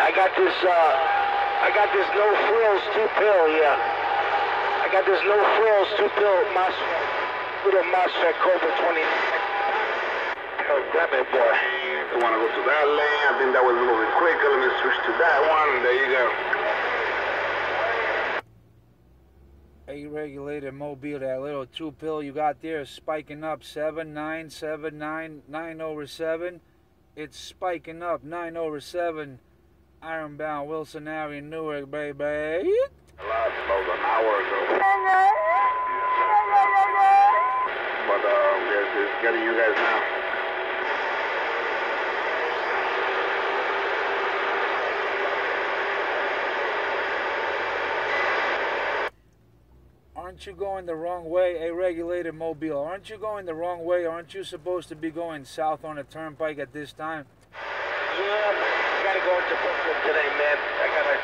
I got this, uh, I got this no frills two pill, yeah. I got this no frills two pill MOSFET, little MOSFET Cobra 20. Oh, damn it, boy. You want to go to that lane? I think that was moving quicker. Let me switch to that one. There you go. A regulated mobile, that little two pill you got there is spiking up seven nine seven nine nine over seven. It's spiking up nine over seven. Ironbound Wilson Area Newark, baby. Last about an hour ago. But uh, yes, it's getting you guys now. Aren't you going the wrong way, a regulated mobile? Aren't you going the wrong way? Aren't you supposed to be going south on the turnpike at this time? Yeah, gotta go into Brooklyn today, man. I gotta,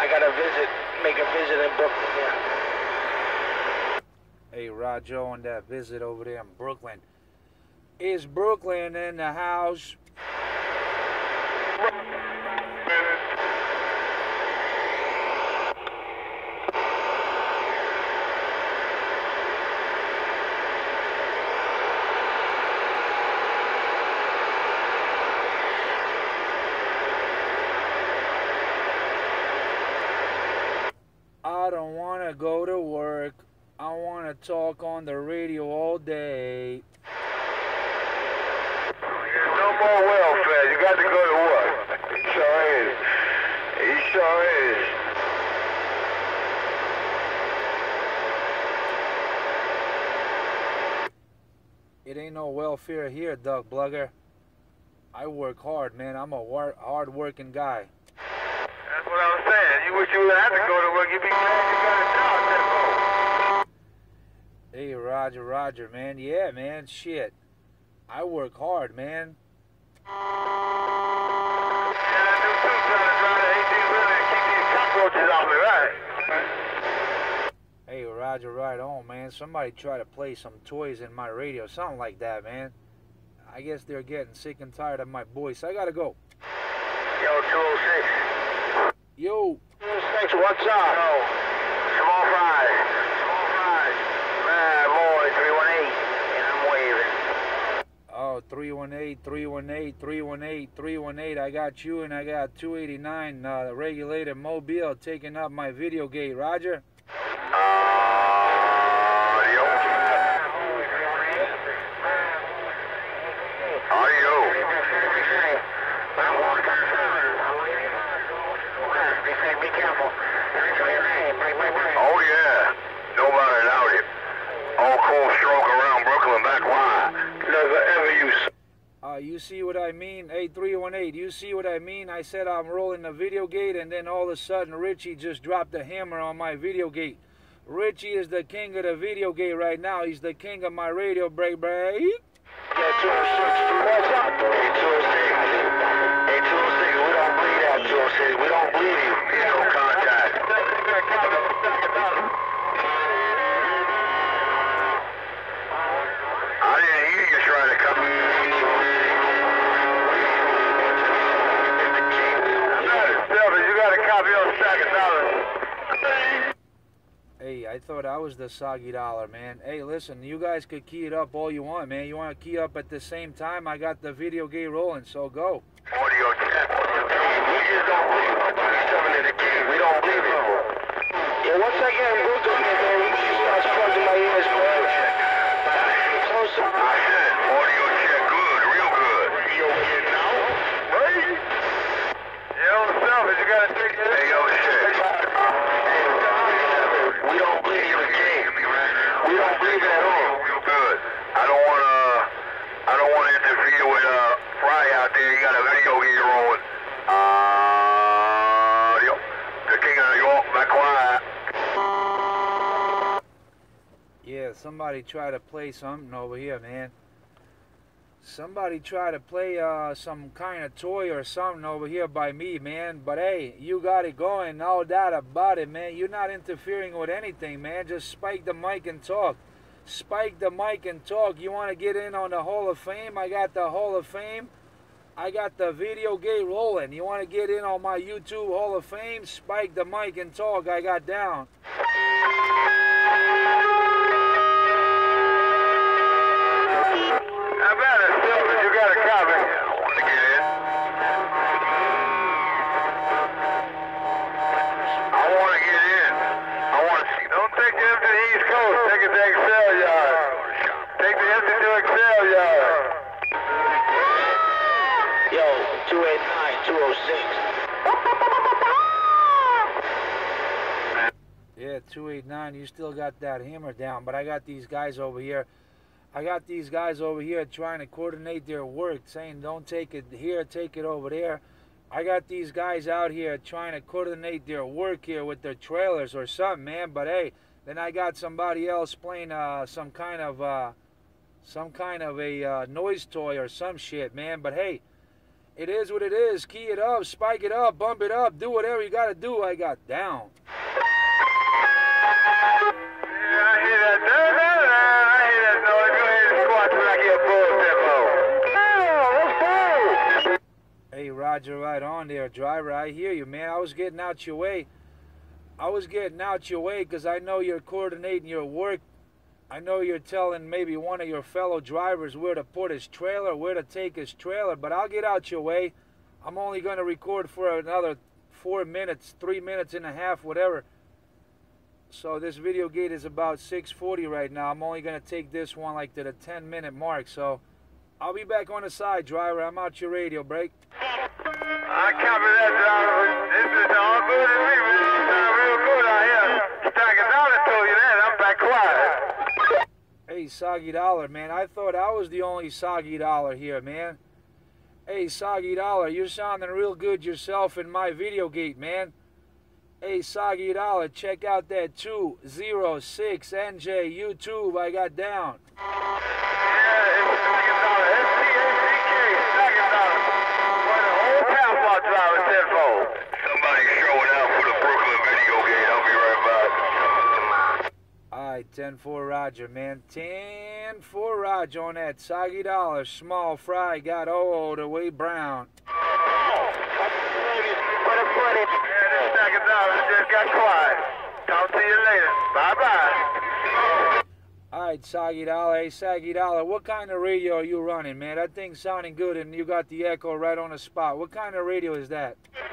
I gotta visit, make a visit in Brooklyn, yeah. Hey, Roger, on that visit over there in Brooklyn. Is Brooklyn in the house? I don't want to go to work. I want to talk on the radio all day. No more welfare. You got to go to work. He sure is. He sure is. It ain't no welfare here, Doug Blugger. I work hard, man. I'm a hard-working guy. That's what I was saying. You wish you would have to go to work. You'd be glad you got a job. Hey, Roger, Roger, man. Yeah, man. Shit. I work hard, man. Yeah, I do too, trying to drive the 18 and keep these cockroaches off me, right? Hey, Roger, right on, man. Somebody try to play some toys in my radio, something like that, man. I guess they're getting sick and tired of my voice. I gotta go. Yo, 206. Yo, Thanks, what's up? Yo, small fries. Small fries. Man, boy, 318. And I'm waving. oh, 318, 318, 318, 318. I got you and I got 289, uh, the regulated mobile taking up my video gate. Roger? Audio. Audio. Be careful. Oh yeah. Nobody doubt it. All cold stroke around Brooklyn back wide. Never ever use. Uh, you see what I mean? Hey, 318, you see what I mean? I said I'm rolling the video gate, and then all of a sudden Richie just dropped the hammer on my video gate. Richie is the king of the video gate right now. He's the king of my radio break break. Yeah, got a copy on stack of dollars. Hey, I thought I was the soggy dollar, man. Hey, listen, you guys could key it up all you want, man. You want to key up at the same time? I got the video game rolling, so go. Audio check. We just don't believe it. 27 in the key. We don't believe it. Yeah, once I get in Brooklyn, man, he starts plugging my ears, man. Close up. I said, audio check good, real good. Yo, kid, now? Right? Yo, selfish, you gotta take this. Hey, yo, shit. We don't believe you again. We don't believe it at all. Good. I don't wanna, I don't wanna interfere with, uh, Fry out there. You got a video here rolling. Uh, yo, the king of New York, back quiet. Yeah, somebody try to play something over here, man. Somebody try to play uh, some kind of toy or something over here by me, man. But hey, you got it going, no doubt about it, man. You're not interfering with anything, man. Just spike the mic and talk. Spike the mic and talk. You want to get in on the Hall of Fame? I got the Hall of Fame. I got the video gate rolling. You want to get in on my YouTube Hall of Fame? Spike the mic and talk. I got down. Yeah, 289. You still got that hammer down, but I got these guys over here. I got these guys over here trying to coordinate their work, saying don't take it here, take it over there. I got these guys out here trying to coordinate their work here with their trailers or something, man. But hey, then I got somebody else playing uh, some kind of uh, some kind of a uh, noise toy or some shit, man. But hey, it is what it is. Key it up, spike it up, bump it up, do whatever you got to do. I got down. Hey, Roger, right on there, driver. I hear you, man. I was getting out your way. I was getting out your way because I know you're coordinating your work. I know you're telling maybe one of your fellow drivers where to put his trailer, where to take his trailer, but I'll get out your way. I'm only going to record for another four minutes, three minutes and a half, whatever. So this video gate is about 640 right now. I'm only going to take this one like to the 10 minute mark. So I'll be back on the side, driver. I'm out your radio break. I copy that, driver. This is all good to me. You sound real good out here. Stacking dollar told you that. I'm back quiet. Hey, Soggy Dollar, man. I thought I was the only Soggy Dollar here, man. Hey, Soggy Dollar, you're sounding real good yourself in my video gate, man. Hey, Soggy Dollar, check out that 206NJ YouTube I got down. Yeah, it's stacking dollar. S-T-A-C-K, stacking dollar. For the whole town ball driver tenfold. Somebody showing out for the Brooklyn video game. I'll be right back. All right, 10 4 Roger, man. 10 4 Roger on that Soggy Dollar. Small fry got old away brown. Yeah, this stacking dollar just got quiet. Talk to you later. Bye-bye. All right, Soggy Dollar. Hey, Saggy Dollar, what kind of radio are you running, man? That thing's sounding good, and you got the echo right on the spot. What kind of radio is that? Unit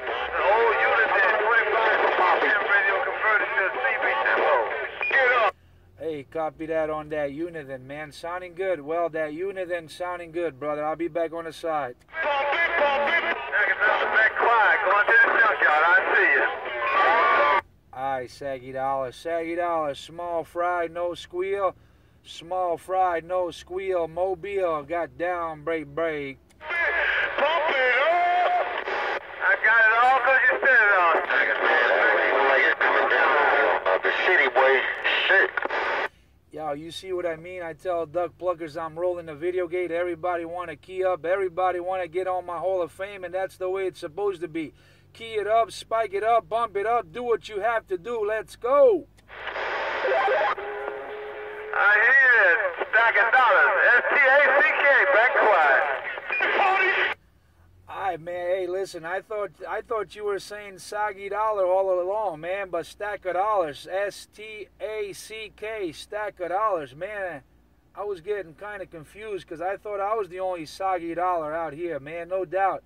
is 25 radio converted to a CB tempo. Get up. Hey, copy that on that Uniden, man. Sounding good. Well, that Uniden sounding good, brother. I'll be back on the side. Pump it, pump it. Back quiet. Going to the junkyard. I see you. All right, Saggy Dollar. Saggy Dollar. Small fry, no squeal. Small fry, no squeal. Mobile got down, break, break. Pump it up. I got it all because you said it all. Stacking dollar. Like it's coming down the city, boy. Shit. Yo, you see what I mean? I tell duck pluckers I'm rolling the video gate. Everybody want to key up. Everybody want to get on my Hall of Fame, and that's the way it's supposed to be. Key it up, spike it up, bump it up, do what you have to do. Let's go. I hear it. Stacking dollars. S-T-A-C-K. Back quiet. Right, man. Hey, listen. I thought I thought you were saying Soggy Dollar all along, man. But stack of dollars, S T A C K, stack of dollars, man. I was getting kind of confused because I thought I was the only Soggy Dollar out here, man. No doubt.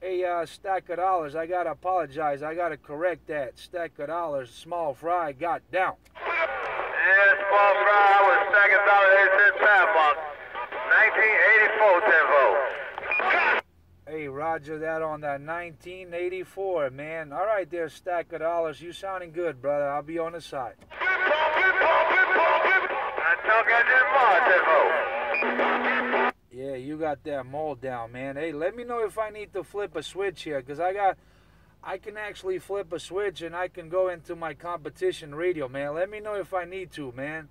Hey, uh, stack of dollars. I gotta apologize. I gotta correct that. Stack of dollars, small fry, got down. Yeah, small fry was stacking dollar 80 cent time mark. 1984 tempo. Hey, Roger that on that 1984, man. All right, there, stack of dollars. You sounding good, brother. I'll be on the side. Yeah, you got that mold down, man. Hey, let me know if I need to flip a switch here, cause I got, I can actually flip a switch and I can go into my competition radio, man. Let me know if I need to, man.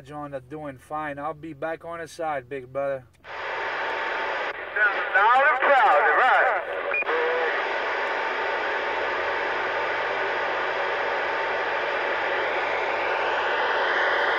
Roger on the doing fine. I'll be back on the side, big brother. Sounding loud and proud, right?